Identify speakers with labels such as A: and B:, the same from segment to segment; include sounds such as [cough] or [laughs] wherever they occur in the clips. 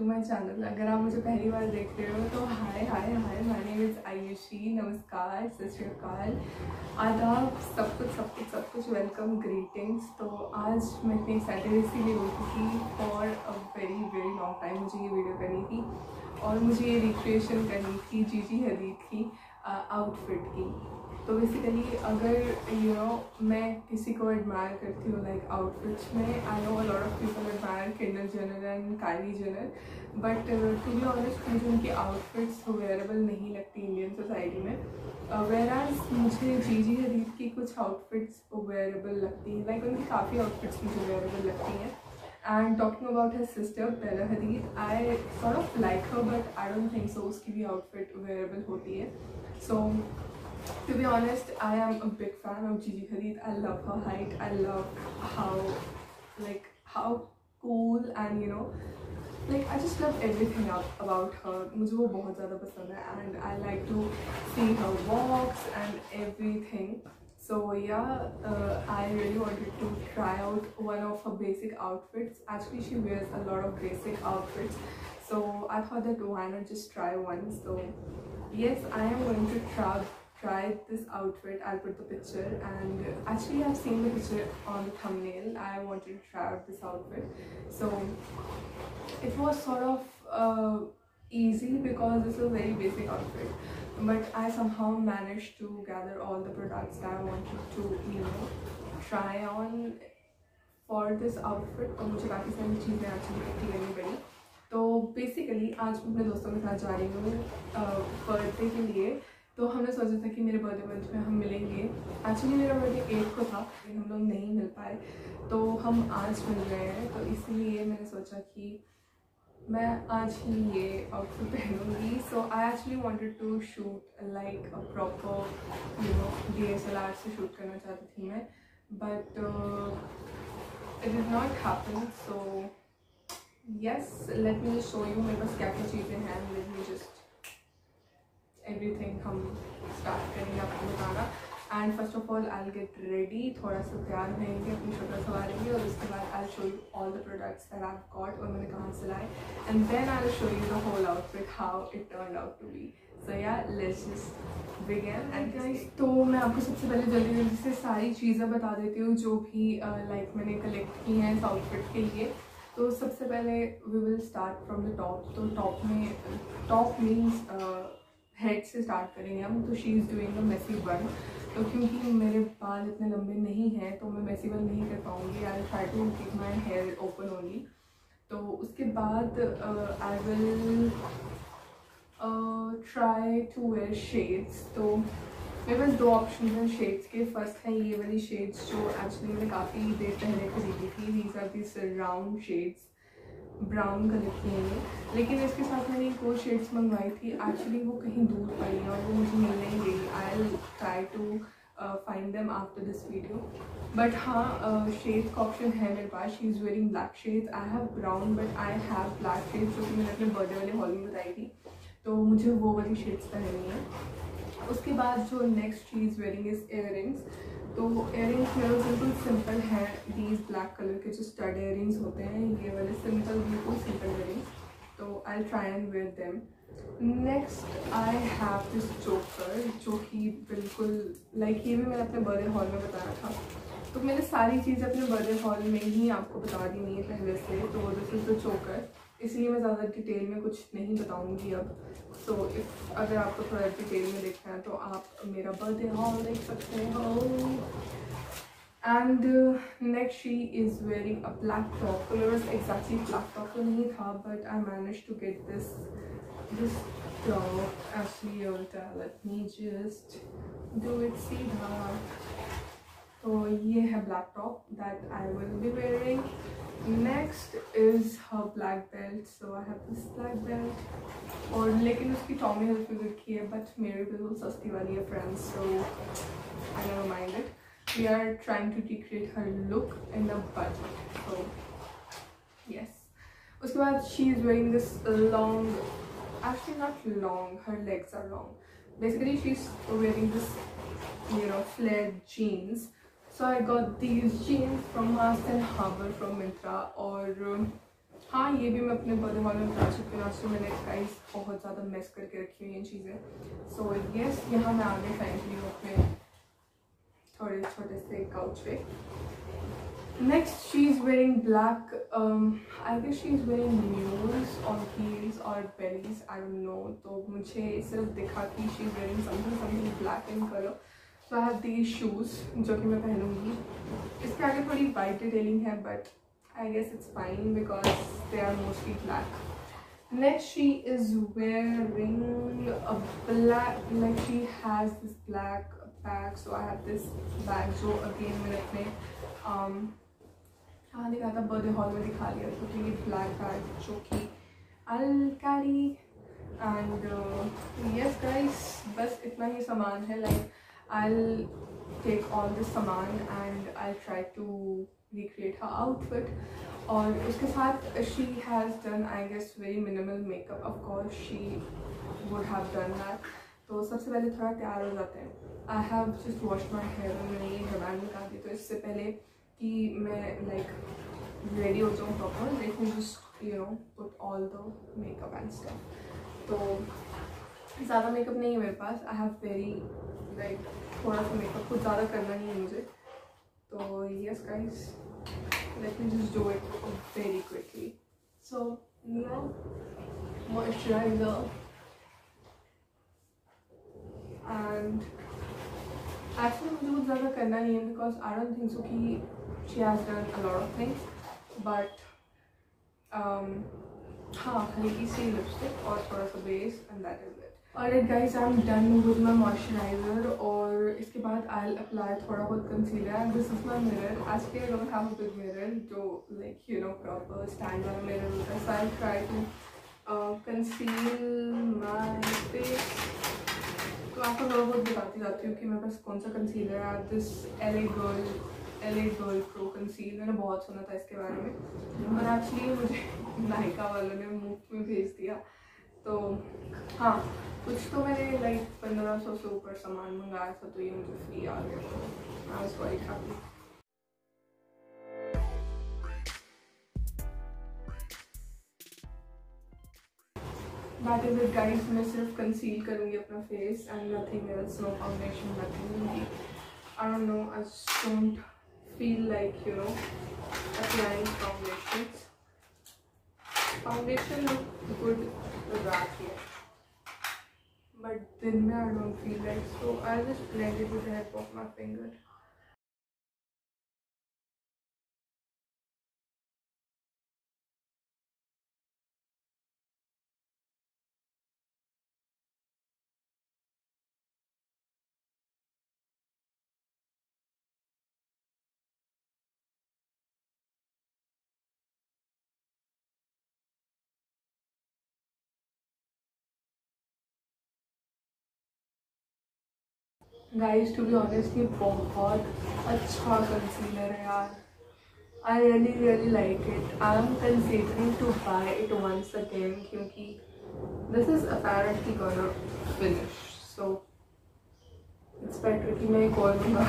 A: To my channel अगर आप मुझे पहली बार देख रहे हो तो hi hi hi my name is Ayushi नमस्कार, सत श्रीकाल आदाब सब कुछ सब कुछ सब कुछ वेलकम ग्रीटिंग्स तो आज मैं इतनी एक्साइटेड इसीलिए उठी थी for a very very long time मुझे ये वीडियो करनी थी और मुझे ये रिक्रिएशन करनी थी जी जी हदीद की आउटफिट की। तो बेसिकली अगर यू नो मैं किसी को एडमायर करती हूँ लाइक आउटफिट्स में I know lot of people admire Kendall Jenner and Kylie Jenner but to be honest मुझे उनकी आउटफिट्स वेयरेबल नहीं लगती इंडियन सोसाइटी में। वेर uh, मुझे जी जी हदीद की कुछ आउटफिट्स वेयरेबल लगती हैं लाइक उनकी काफ़ी आउटफिट्स मुझे वेयरेबल लगती हैं। And talking about her sister Bella Hadid I sort of like her but I don't think so उसकी भी आउटफिट वेयरेबल होती है। सो to be honest, I am a big fan of Gigi Hadid. I love her height. I love how, like, how cool and you know, like I just love everything about her. मुझे वो बहुत ज़्यादा पसंद है and I like to see her walks and everything. So yeah, uh, I really wanted to try out one of her basic outfits. Actually, she wears a lot of basic outfits. So I thought that why not just try one. So yes, I am going to try tried this outfit i'll put the picture and actually i've seen the picture on the thumbnail i wanted to try out this outfit so it was sort of uh, easy because this is a very basic outfit but i somehow managed to gather all the products that i wanted to you know try on for this outfit और मुझे काफ़ी सारी चीज़ें actually इकट्ठी करनी पड़ी तो basically आज मैं अपने दोस्तों के साथ जा रही हूँ बर्थडे के लिए तो हमने सोचा था कि मेरे बर्थडे मंथ में हम मिलेंगे। एक्चुअली मेरा बर्थडे एट को था हम लोग नहीं मिल पाए। तो हम आज मिल रहे हैं। तो इसलिए मैंने सोचा कि मैं आज ही ये outfit पहनूँगी। So I actually wanted to shoot like a proper you know D S L R से शूट करना चाहती थी मैं। But it is not happen so yes let me show you मेरे पास क्या क्या चीज़ें हैं। लेट मी जस्ट एवरीथिंग हम स्टार्ट करेंगे आपको बताना and first of all I get ready थोड़ा सा तैयार रहेंगे अपनी शक्ल संवारेंगे और उसके बाद I show you all the products that I got और मैंने कहाँ से लाए. And then I show you the whole outfit how it turn out to be so yeah let's just begin and guys तो मैं आपको सबसे पहले जल्दी जल्दी से सारी चीज़ें बता देती हूँ जो भी लाइक uh, मैंने कलेक्ट की हैं इस आउटफिट के लिए. तो सबसे पहले we will start from the top तो टॉप में टॉप मीन्स हेड से स्टार्ट करेंगे हम तो she is doing a messy bun तो क्योंकि मेरे बाल इतने लंबे नहीं हैं तो मैं मेसी बन नहीं कर पाऊँगी. I try to keep my hair open only तो उसके बाद I will try to wear shades तो मेरे पास दो ऑप्शन हैं शेड्स के. फ़र्स्ट हैं ये वाली शेड्स जो एक्चुअली मैंने काफ़ी देर पहले खरीदी थी. These are this round shades brown colour की है ये। लेकिन इसके साथ मैंने एक और शेड्स मंगवाई थी। एक्चुअली वो कहीं दूर पड़ी है और वो मुझे मिल नहीं गई I'll try to find them after this video but हाँ शेड का ऑप्शन है मेरे पास। She is wearing black shades I have brown but I have black shades जो कि मैंने अपने बर्थडे वाले हॉल में बताई थी। तो मुझे वो वाली शेड्स पहननी है। उसके बाद जो नेक्स्ट चीज़ वेरिंग इज़ इयर तो एयरिंग्स मेरे बिल्कुल सिंपल है दीज ब्लैक कलर के जो स्टड एयरिंग्स होते हैं ये वाले सिंपल बिल्कुल सिंपल एयरिंग्स तो I try and wear them next I have this choker जो कि बिल्कुल लाइक ये भी मैंने अपने बर्थडे हॉल में बताया था। तो मैंने सारी चीज़ें अपने बर्थडे हॉल में ही आपको बता दी नहीं है पहले से तो दिस इज़ द चोकर इसलिए मैं ज़्यादा डिटेल में कुछ नहीं बताऊँगी अब। सो so, इफ़ अगर आपको थोड़ा डिटेल में देखना है तो आप मेरा बर्थडे हॉल देख सकते हो। and next she is wearing a black top तो मेरे पास एग्जैक्टली ब्लैक टॉप तो नहीं था but I manage to get this this top actually let me just do it see तो ये है black top that I will be wearing next is her black belt so I have this black belt और लेकिन उसकी Tommy Hilfiger की है but मेरे बिल्कुल सस्ती वाली है friends so I never mind it We are trying to recreate her look in the budget so yes उसके बाद she is wearing this long actually not long her legs are long basically she's wearing this you know flared jeans So I got these jeans from Master Harbour from Mintra और हाँ ये भी मैं अपने birthday में बता चुकी हूँ मैंने गाइस बहुत ज़्यादा मेस करके रखी हुई ये चीज़ें सो यस यहाँ मैं आगे हूँ अपने थोड़े छोटे से काउच पे next she's wearing black um i guess she's wearing mules or heels or bellies i don't know तो मुझे सिर्फ दिखा कि she's wearing something something black in color so i have these shoes जो कि मैं पहनूंगी इसके आगे थोड़ी white detailing है but i guess it's fine because they are mostly black next she is wearing a black like she has this black bag. So i have this bag. जो again, मैंने अपने um हाँ दिखा था birthday hall में दिखा दिया क्योंकि ये ब्लैक बैग जो कि all carry and yes guys बस इतना ही सामान है। Like I take all this सामान and I try to recreate her outfit और उसके साथ she has done I guess very minimal makeup of course she would have done that तो सबसे पहले थोड़ा तैयार हो जाते हैं। I have just wash my hair मैंने ये हेयर निकाल दी तो इससे पहले कि मैं लाइक रेडी हो जाऊँ proper let me just you know put all the makeup and stuff तो ज़्यादा मेकअप नहीं है मेरे पास। आई हैव वेरी लाइक थोड़ा सा मेकअप कुछ ज़्यादा करना नहीं है मुझे। तो yes guys let me just do it very quickly so no moisturizer and actually मुझे कुछ ज़्यादा करना नहीं है because I don't think so कि has done a lot of things, but um हाँ हल्की सी लिपस्टिक और थोड़ा सा base and that is it और it guys I am done with my moisturizer और इसके बाद आई विल अप्लाई थोड़ा बहुत concealer and this is my mirror आज के I don't have a big mirror जो like you know proper stand वाला मिरर होता है so I try to conceal my face तो आपको थोड़ा बहुत बताती जाती हूँ कि मेरे पास कौन सा कंसीलर है। This L A girl L A girl pro conceal मैंने बहुत सुना था इसके बारे में। और एक्चुअली मुझे [laughs] नायका वालों ने मुफ़्त में भेज दिया। तो हाँ कुछ तो मैंने लाइक पंद्रह सौ से ऊपर सामान मंगाया था तो ये मुझे फ्री आ गया। था आई वाज क्वाइट हैप्पी बातें विद गाइड्स मैं सिर्फ़ कंसील करूँगी अपना face and nothing else no foundation nothing I don't know I don't feel like you know applying foundation foundation look good लगा बट दिन में I don't feel like so I just blend it with help of my finger guys to be honest ये बहुत अच्छा concealer है यार। I really really like it I am considering to buy it once again क्योंकि this is apparently gonna finish so it's better कि मैं एक और मंगा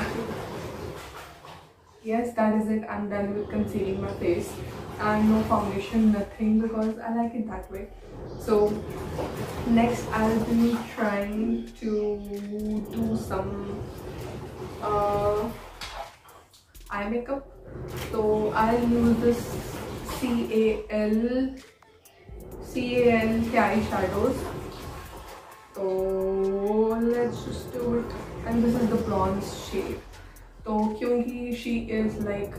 A: yes that is it i'm done with concealing my face and no foundation nothing because i like it that way. So next i'll be trying to do some uh, eye makeup. So i'll use this cal cal eye shadows. So let's just do it. And this is the bronze shade तो क्योंकि she is like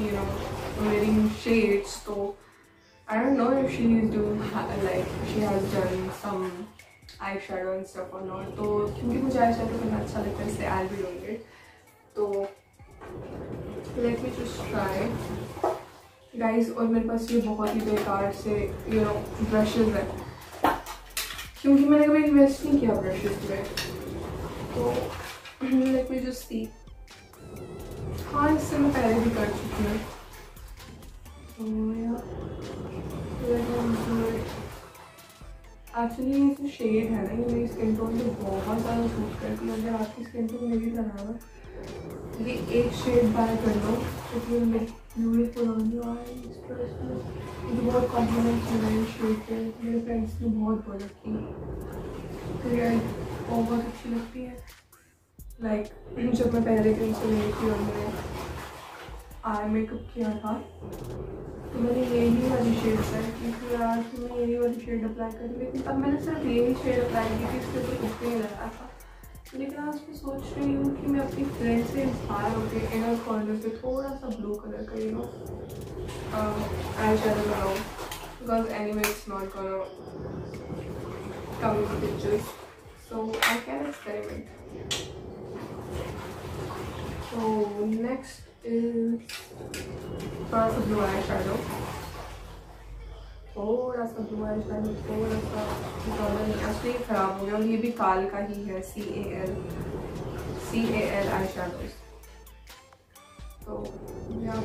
A: you know wearing shades तो I don't know if she is do like she has done some eye shadow in stuff और not तो क्योंकि मुझे eye shadow करना अच्छा लगता है इससे आई भी डूंग तो let me just try guys और मेरे पास ये बहुत ही बेकार से यू नो ब्रशेज है। क्योंकि मैंने कभी इन्वेस्ट नहीं किया ब्रशेज में। तो लेट मी जस्ट सी हाँ इससे मैं पहले भी कर चुकी हूँ। एक्चुअली ये जो शेड है ना, ये मेरी स्किन टोन पे बहुत ज़्यादा सूट करती है। अगर आपकी स्किन टोन मेरी तरह है, ये एक शेड बाय कर लो, क्योंकि ब्यूटीफुल ऑन योर आईज मुझे बहुत कॉम्प्लीमेंट्स मिला है शेड पे। मेरे फ्रेंड्स ने बहुत बोला कि आई बहुत अच्छी लगती है। लाइक [clears throat] जब मैं पहले दिन से गई थी और मैंने आई मेकअप किया था तो मैंने यही वाली शेड अप्लाई की थी यार तो मैं यही वाली शेड अप्लाई करी। लेकिन अब मैंने सिर्फ़ यही शेड अप्लाई की थी, इसके ऊपर कुछ नहीं लगाया था। लेकिन आज मैं सोच रही हूँ कि मैं अपनी फ्रेंड से इंस्पायर होकर इनर कॉर्नर पे थोड़ा सा ब्लू कलर का यू नो आई शेडो लगाऊँ। Because anyway it's not come in pictures. So, I can experiment. So next is थोड़ा सा ब्लू आई शेडो थोड़ा सा ब्लू आई शेडो थोड़ा सा एक्चुअली ख़राब हो गया और ये भी काल का ही है C A L C A L eye shadows तो या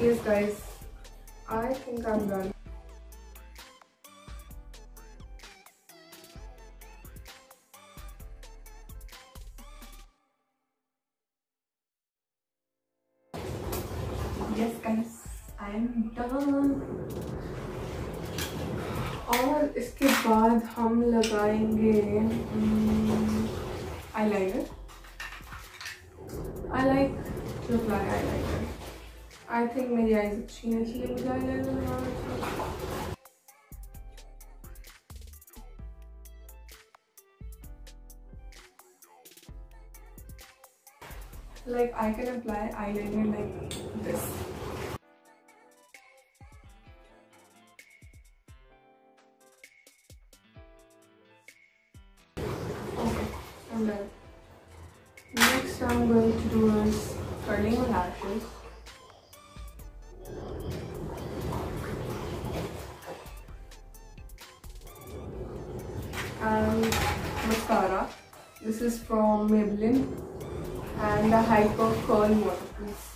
A: Yes guys, I think I'm done. Yes, guys, I am done. और इसके बाद हम लगाएँगे आई लाइक आई लाइक जो apply I like I think मेरी आईज अच्छी है, इसलिए मुझे eyeliner like I can apply eyeliner like this. Okay, done. Next I'm going to do is curling my lashes. And mascara. This is from Maybelline and the Hyper Curl waterproof.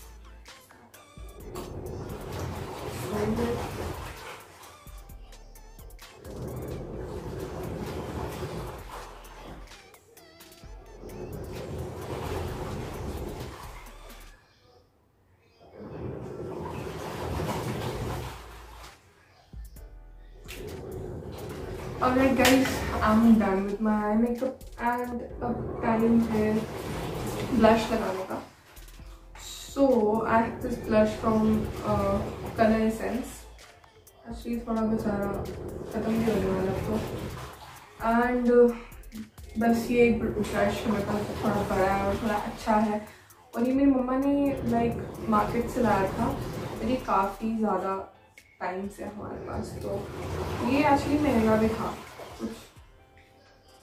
A: Alright guys, I'm done with my makeup and a time here blush लगाने का। So I have this blush from colour essence actually थोड़ा बेचारा ख़त्म भी होने वाला तो। And बस ये एक ब्रश मेरे पास थोड़ा बड़ा है और थोड़ा अच्छा है। और ये मेरी मम्मा ने लाइक मार्केट से लाया था। मेरी काफ़ी ज़्यादा टाइम से हमारे पास तो ये एक्चुअली महँगा भी था। कुछ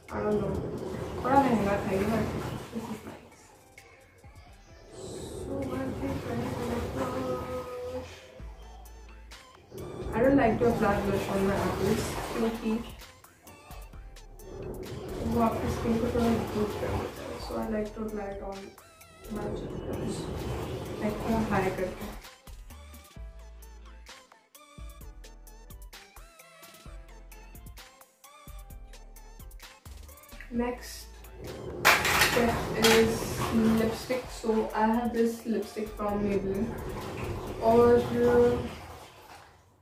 A: थोड़ा महँगा था ये but I don't like to apply blush on my eyes. क्योंकि वो आपकी स्किन को थोड़ा इम्प्रूव कर देता है so I like to apply it on my cheeks like थोड़ा हाई करके Next lipstick. So I have this lipstick from Maybelline. और,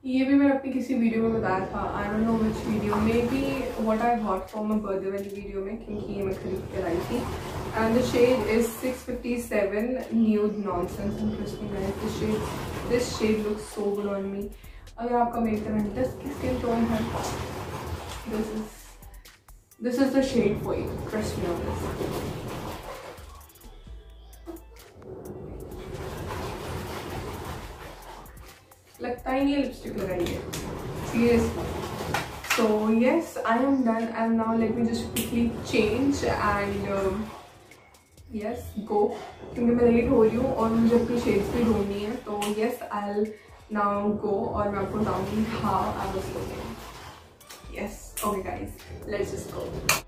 A: ये भी मैंने अपनी किसी वीडियो में बताया था I don't know which video maybe what I hot for my birthday वाली वीडियो में, क्योंकि ये मैं खरीद कर आई थी and the shade is six fifty seven nude nonsense and crispy this shade this shade look so good on me अगर आपका मेरी तरह की स्किन टोन है this is shade for you. Trust me on this. लगता ही नहीं lipstick लगाई है serious so yes I am done I am now let me just quickly change and yes go क्योंकि मैं लेट हो रही हूँ और मुझे अपनी शेड्स भी ढूंढनी है तो yes I'll now go और मैं आपको बताऊँगी how I was going yes okay guys let's just go